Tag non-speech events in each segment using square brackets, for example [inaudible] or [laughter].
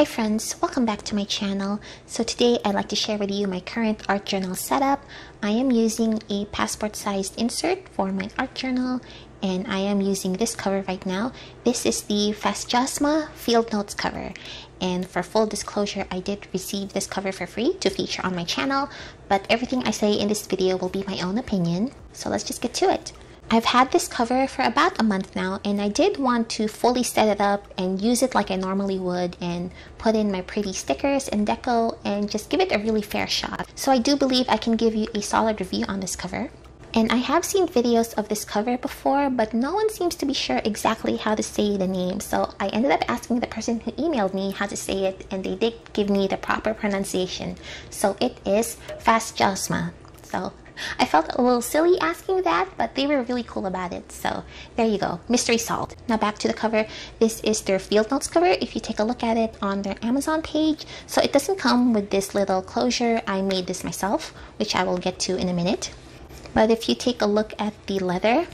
Hi friends, welcome back to my channel. So today I'd like to share with you my current art journal setup. I am using a passport sized insert for my art journal and I am using this cover right now. This is the Fasjosma Field Notes cover and for full disclosure I did receive this cover for free to feature on my channel but everything I say in this video will be my own opinion. So let's just get to it. I've had this cover for about a month now and I did want to fully set it up and use it like I normally would and put in my pretty stickers and deco and just give it a really fair shot. So I do believe I can give you a solid review on this cover. And I have seen videos of this cover before, but no one seems to be sure exactly how to say the name. So I ended up asking the person who emailed me how to say it, and they did give me the proper pronunciation. So it is Fast Jasma. So I felt a little silly asking that, but they were really cool about it. So there you go, mystery solved. Now back to the cover. This is their field notes cover. If you take a look at it on their Amazon page, so it doesn't come with this little closure. I made this myself, which I will get to in a minute. But if you take a look at the leather,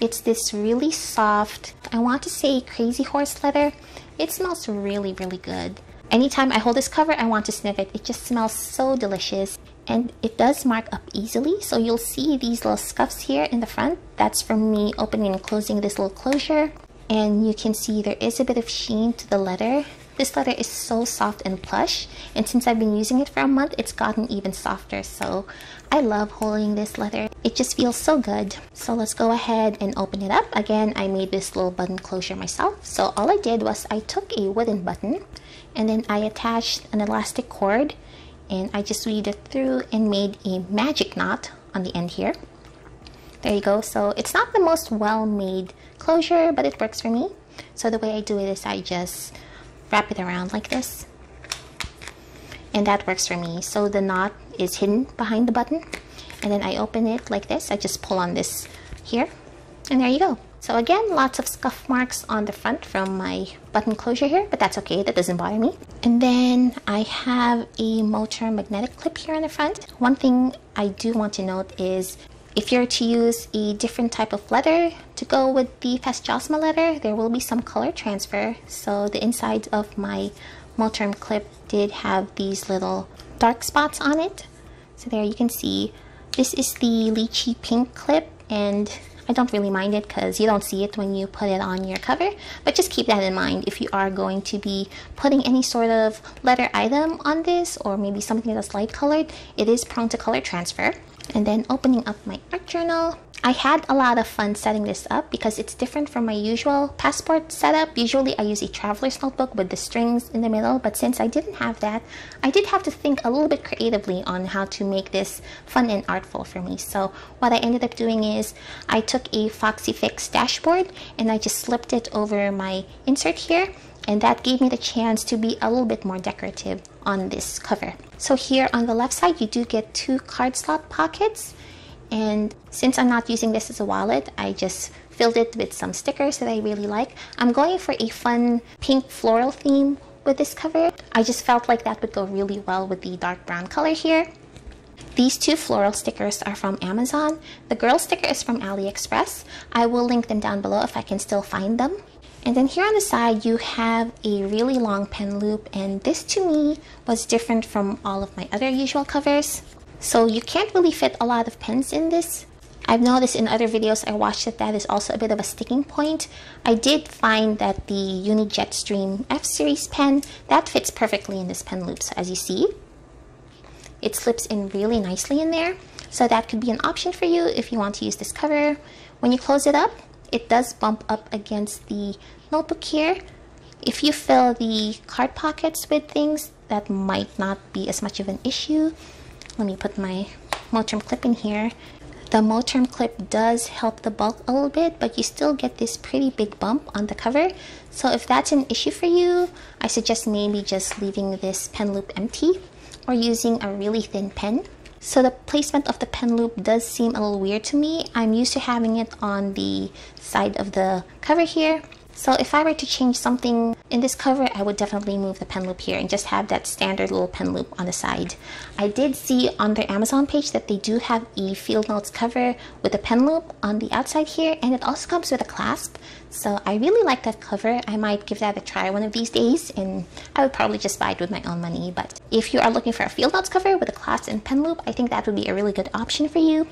it's this really soft, I want to say crazy horse leather. It smells really, really good. Anytime I hold this cover, I want to sniff it. It just smells so delicious and it does mark up easily. So you'll see these little scuffs here in the front. That's from me opening and closing this little closure. And you can see there is a bit of sheen to the leather. This leather is so soft and plush. And since I've been using it for a month it's gotten even softer. So I love holding this leather. It just feels so good. So let's go ahead and open it up. Again I made this little button closure myself. So all I did was I took a wooden button and then I attached an elastic cord and I just weaved it through and made a magic knot on the end here. There you go. So it's not the most well-made closure but it works for me. So the way I do it is I just wrap it around like this. And that works for me. So the knot is hidden behind the button. And then I open it like this. I just pull on this here. And there you go so again, lots of scuff marks on the front from my button closure here, but that's okay, that doesn't bother me. And then I have a Moterm magnetic clip here on the front. One thing I do want to note is if you're to use a different type of leather to go with the Fasjosma leather, there will be some color transfer. So the inside of my Moterm clip did have these little dark spots on it. So there you can see, this is the lychee pink clip and I don't really mind it because you don't see it when you put it on your cover, but just keep that in mind if you are going to be putting any sort of letter item on this or maybe something that's light colored, it is prone to color transfer. And then opening up my art journal, I had a lot of fun setting this up because it's different from my usual passport setup. Usually I use a traveler's notebook with the strings in the middle, but since I didn't have that, I did have to think a little bit creatively on how to make this fun and artful for me. So what I ended up doing is I took a Foxy Fix dashboard and I just slipped it over my insert here and that gave me the chance to be a little bit more decorative on this cover. So here on the left side, you do get two card slot pockets and since I'm not using this as a wallet, I just filled it with some stickers that I really like. I'm going for a fun pink floral theme with this cover. I just felt like that would go really well with the dark brown color here. These two floral stickers are from Amazon. The girl sticker is from AliExpress. I will link them down below if I can still find them. And then here on the side, you have a really long pen loop, and this to me was different from all of my other usual covers. So you can't really fit a lot of pens in this. I've noticed in other videos I watched that that is also a bit of a sticking point. I did find that the Uni Jetstream F-Series pen, that fits perfectly in this pen loop. So as you see, it slips in really nicely in there. So that could be an option for you if you want to use this cover. When you close it up, it does bump up against the notebook here. If you fill the card pockets with things, that might not be as much of an issue. Let me put my Moterm clip in here. The Moterm clip does help the bulk a little bit, but you still get this pretty big bump on the cover. So if that's an issue for you, I suggest maybe just leaving this pen loop empty or using a really thin pen. So the placement of the pen loop does seem a little weird to me. I'm used to having it on the side of the cover here. So if I were to change something in this cover, I would definitely move the pen loop here and just have that standard little pen loop on the side. I did see on their Amazon page that they do have a Field Notes cover with a pen loop on the outside here and it also comes with a clasp. So I really like that cover. I might give that a try one of these days and I would probably just buy it with my own money. But if you are looking for a Field Notes cover with a clasp and pen loop, I think that would be a really good option for you.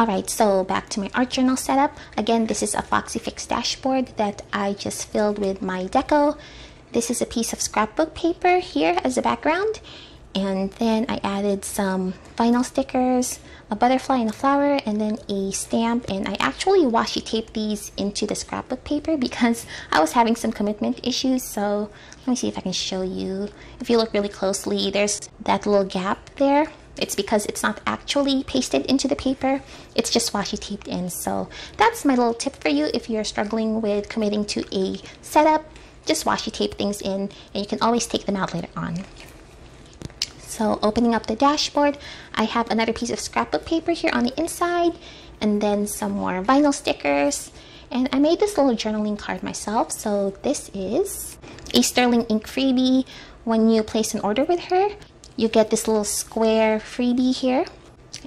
Alright, so back to my art journal setup. Again, this is a Foxy Fix dashboard that I just filled with my deco. This is a piece of scrapbook paper here as a background. And then I added some vinyl stickers, a butterfly and a flower, and then a stamp. And I actually washi taped these into the scrapbook paper because [laughs] I was having some commitment issues. So let me see if I can show you. If you look really closely, there's that little gap there it's because it's not actually pasted into the paper, it's just washi taped in. So that's my little tip for you if you're struggling with committing to a setup, just washi tape things in and you can always take them out later on. So opening up the dashboard, I have another piece of scrapbook paper here on the inside and then some more vinyl stickers. And I made this little journaling card myself. So this is a Sterling ink freebie when you place an order with her you get this little square freebie here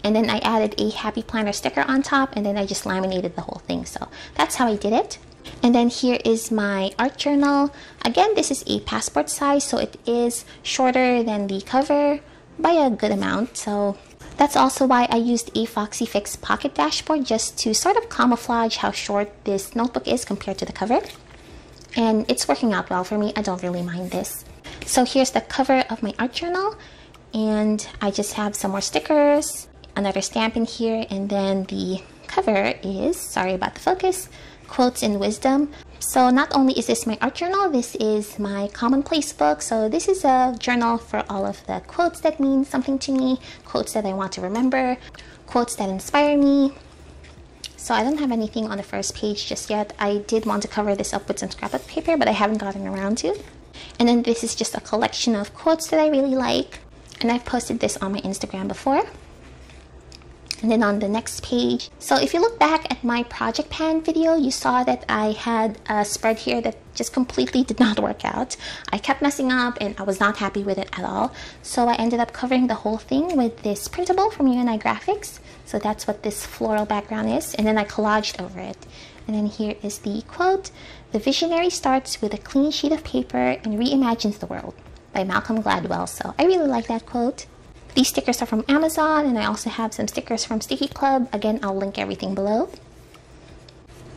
and then I added a happy planner sticker on top and then I just laminated the whole thing so that's how I did it and then here is my art journal. Again this is a passport size so it is shorter than the cover by a good amount. So that's also why I used a Foxy Fix pocket dashboard just to sort of camouflage how short this notebook is compared to the cover. And it's working out well for me. I don't really mind this. So here's the cover of my art journal. And I just have some more stickers, another stamp in here, and then the cover is, sorry about the focus, quotes and wisdom. So not only is this my art journal, this is my commonplace book. So this is a journal for all of the quotes that mean something to me, quotes that I want to remember, quotes that inspire me. So I don't have anything on the first page just yet. I did want to cover this up with some scrapbook paper, but I haven't gotten around to. And then this is just a collection of quotes that I really like and I've posted this on my Instagram before and then on the next page so if you look back at my project pan video you saw that I had a spread here that just completely did not work out. I kept messing up and I was not happy with it at all. So I ended up covering the whole thing with this printable from UNI Graphics. So that's what this floral background is. And then I collaged over it. And then here is the quote the visionary starts with a clean sheet of paper and reimagines the world by Malcolm Gladwell. So I really like that quote. These stickers are from Amazon and I also have some stickers from Sticky Club. Again, I'll link everything below.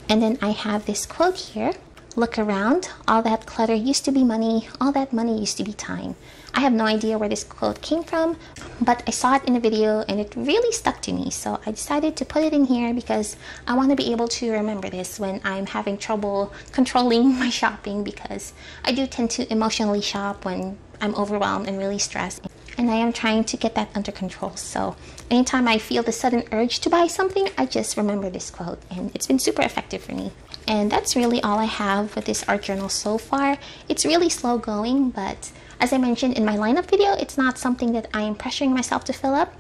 And then I have this quote here. Look around, all that clutter used to be money, all that money used to be time. I have no idea where this quote came from, but I saw it in a video and it really stuck to me. So I decided to put it in here because I want to be able to remember this when I'm having trouble controlling [laughs] my shopping because I do tend to emotionally shop when I'm overwhelmed and really stressed. And I am trying to get that under control. So anytime I feel the sudden urge to buy something, I just remember this quote and it's been super effective for me. And that's really all I have with this art journal so far. It's really slow going, but as I mentioned in my lineup video, it's not something that I am pressuring myself to fill up.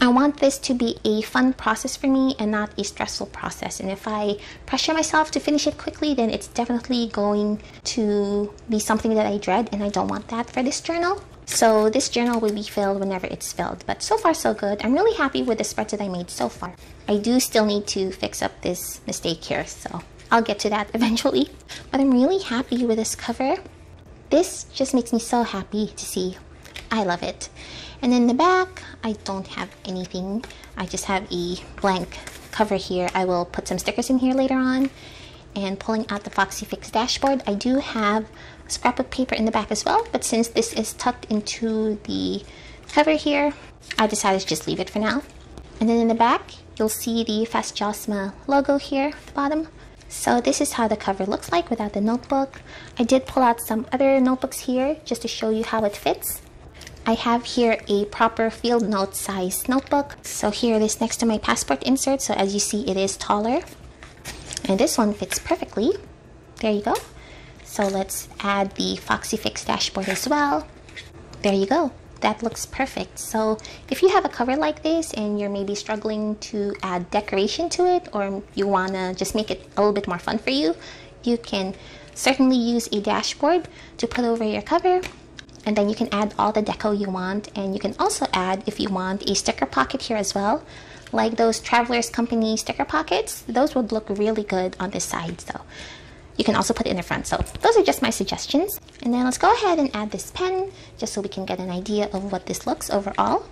I want this to be a fun process for me and not a stressful process. And if I pressure myself to finish it quickly, then it's definitely going to be something that I dread and I don't want that for this journal. So this journal will be filled whenever it's filled. But so far so good. I'm really happy with the spreads that I made so far. I do still need to fix up this mistake here, so I'll get to that [laughs] eventually. But I'm really happy with this cover. This just makes me so happy to see. I love it. And in the back, I don't have anything. I just have a blank cover here. I will put some stickers in here later on. And pulling out the Foxy Fix dashboard, I do have scrapbook paper in the back as well. But since this is tucked into the cover here, I decided to just leave it for now. And then in the back, you'll see the Fasjosma logo here at the bottom. So this is how the cover looks like without the notebook. I did pull out some other notebooks here just to show you how it fits. I have here a proper field note size notebook. So here it is next to my passport insert. So as you see, it is taller. And this one fits perfectly. There you go. So let's add the Foxy Fix dashboard as well. There you go. That looks perfect. So if you have a cover like this and you're maybe struggling to add decoration to it or you want to just make it a little bit more fun for you, you can certainly use a dashboard to put over your cover. And then you can add all the deco you want. And you can also add if you want a sticker pocket here as well. Like those travelers company sticker pockets those would look really good on this side so you can also put it in the front so those are just my suggestions and then let's go ahead and add this pen just so we can get an idea of what this looks overall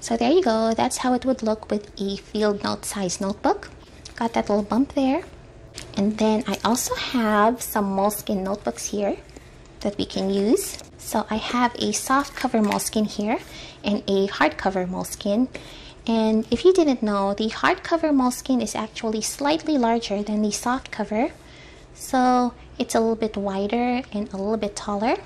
so there you go that's how it would look with a field note size notebook got that little bump there and then I also have some Moleskine notebooks here that we can use. So I have a soft cover Moleskine here and a hardcover Moleskine. And if you didn't know, the hardcover Moleskine is actually slightly larger than the soft cover. So it's a little bit wider and a little bit taller.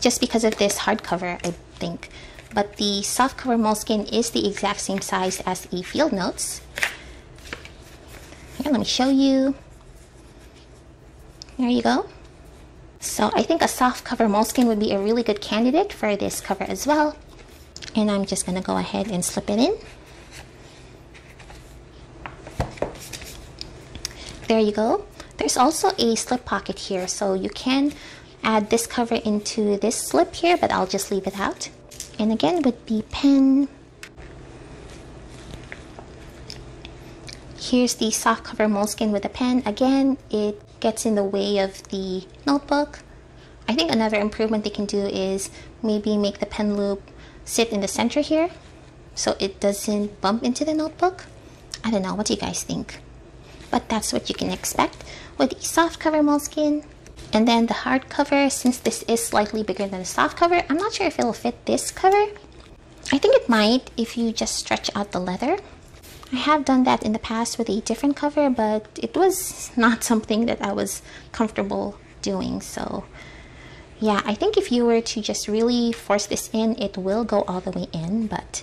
Just because of this hardcover, I think. But the soft cover Moleskine is the exact same size as the field notes. Here, let me show you. There you go. So I think a soft cover Moleskine would be a really good candidate for this cover as well. And I'm just going to go ahead and slip it in. There you go. There's also a slip pocket here, so you can add this cover into this slip here, but I'll just leave it out. And again, with the pen, here's the soft cover Moleskine with the pen. Again, it gets in the way of the notebook. I think another improvement they can do is maybe make the pen loop sit in the center here so it doesn't bump into the notebook. I don't know, what do you guys think? But that's what you can expect with the soft cover Moleskine. And then the hard cover, since this is slightly bigger than the soft cover, I'm not sure if it'll fit this cover. I think it might if you just stretch out the leather. I have done that in the past with a different cover, but it was [laughs] not something that I was comfortable doing. So yeah, I think if you were to just really force this in, it will go all the way in, but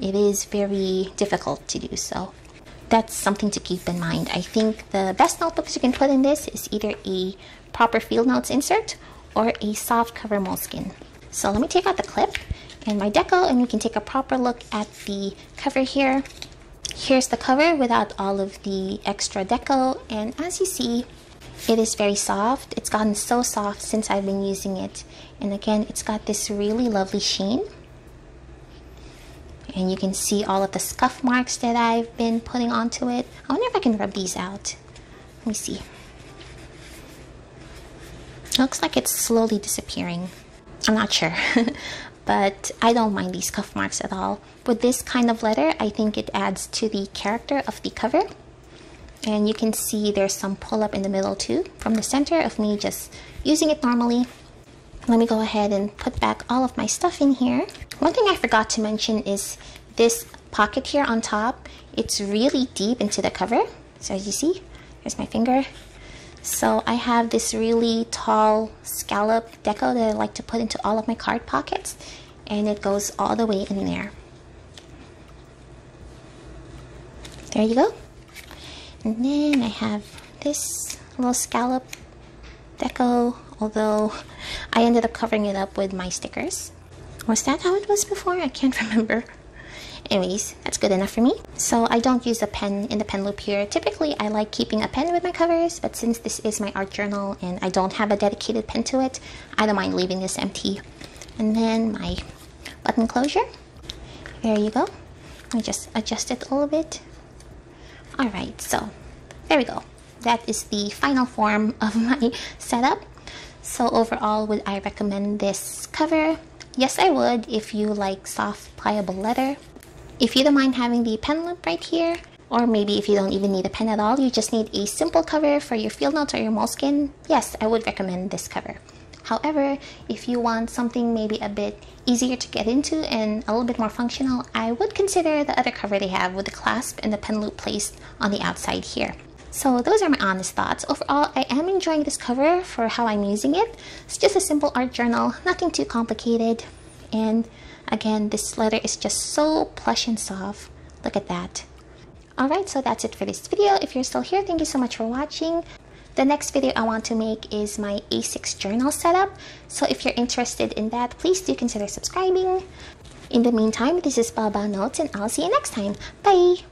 it is very difficult to do so. That's something to keep in mind. I think the best notebooks you can put in this is either a proper field notes insert or a soft cover Moleskine. So let me take out the clip and my deco and we can take a proper look at the cover here Here's the cover without all of the extra deco and as you see it is very soft. It's gotten so soft since I've been using it and again it's got this really lovely sheen and you can see all of the scuff marks that I've been putting onto it. I wonder if I can rub these out. Let me see. It looks like it's slowly disappearing. I'm not sure. [laughs] but I don't mind these cuff marks at all. With this kind of letter, I think it adds to the character of the cover. And you can see there's some pull up in the middle too from the center of me just using it normally. Let me go ahead and put back all of my stuff in here. One thing I forgot to mention is this pocket here on top. It's really deep into the cover. So as you see, here's my finger. So I have this really tall scallop deco that I like to put into all of my card pockets and it goes all the way in there. There you go. And then I have this little scallop deco, although I ended up covering it up with my stickers. Was that how it was before? I can't [laughs] remember. Anyways, that's good enough for me. So I don't use a pen in the pen loop here. Typically, I like keeping a pen with my covers, but since this is my art journal and I don't have a dedicated pen to it, I don't mind leaving this empty. And then my button closure. There you go. Let me just adjust it a little bit. Alright, so there we go. That is the final form of [laughs] my setup. So overall, would I recommend this cover? Yes, I would if you like soft, pliable leather. If you don't mind having the pen loop right here, or maybe if you don't even need a pen at all, you just need a simple cover for your field notes or your Moleskine, yes, I would recommend this cover. However, if you want something maybe a bit easier to get into and a little bit more functional, I would consider the other cover they have with the clasp and the pen loop placed on the outside here. So those are my honest thoughts. Overall, I am enjoying this cover for how I'm using it. It's just a simple art journal, nothing too complicated. And Again, this leather is just so plush and soft. Look at that. Alright, so that's it for this video. If you're still here, thank you so much for watching. The next video I want to make is my A6 journal setup. So if you're interested in that, please do consider subscribing. In the meantime, this is Baba Notes and I'll see you next time. Bye!